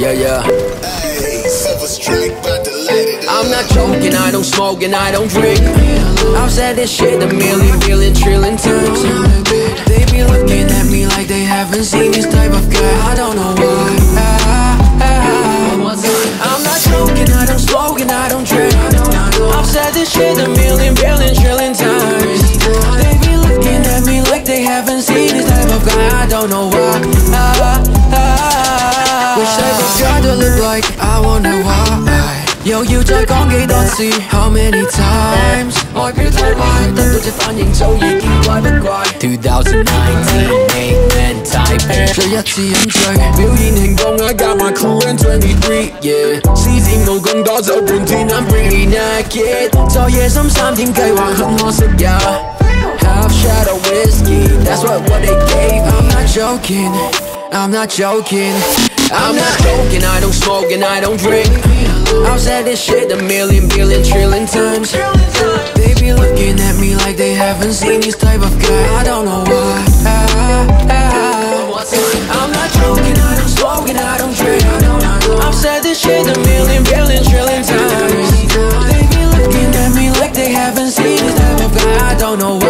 Yeah, yeah. I'm not joking, I don't smoke and I don't drink. I've said this shit a million, billion, trillion times. They be looking at me like they haven't seen this type of guy. I don't know don't know why. I, I, Wish I could try to look like I wonder why. 여유자 관계던지 How many times? My beautiful mind 단도제 반응 저 얘기와 백과 2019 Mainland Taipei 저였지 enjoy I got my cool in 23 Yeah. 시즌 녹음 더 pretty naked. 저의 섬삼팀 yeah. Half shadow whiskey That's what what they joking, I'm not joking. I'm not joking, I don't smoke and I don't drink. I've said this shit a million, billion, trillion times. They be looking at me like they haven't seen this type of guy. I don't know why. I'm not joking, I don't smoke and I don't drink. I've said this shit a million, billion, trillion times. They be looking at me like they haven't seen this type of guy. I don't know why.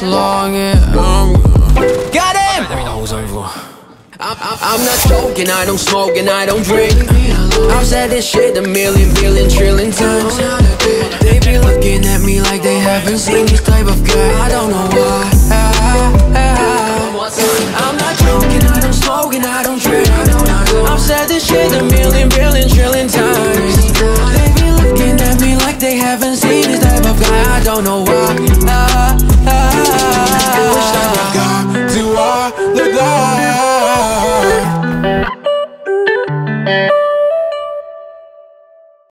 how much longer I'm gonna Got him! I'm, I'm, I'm not joking, I don't smoke and I don't drink. I've said this shit a million, billion, trillion times. They be looking at me like they haven't seen this type of guy. I don't know why. I'm not joking, I don't smoke and I don't drink. I've said this shit a million, billion, trillion times. They be looking at me like they haven't seen this type of guy. I don't know why